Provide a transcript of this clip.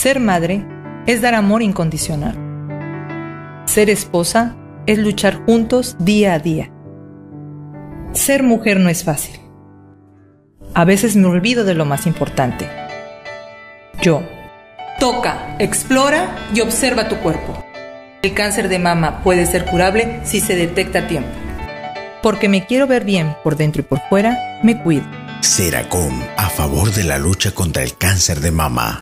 Ser madre es dar amor incondicional. Ser esposa es luchar juntos día a día. Ser mujer no es fácil. A veces me olvido de lo más importante. Yo. Toca, explora y observa tu cuerpo. El cáncer de mama puede ser curable si se detecta a tiempo. Porque me quiero ver bien por dentro y por fuera, me cuido. Seracom, a favor de la lucha contra el cáncer de mama.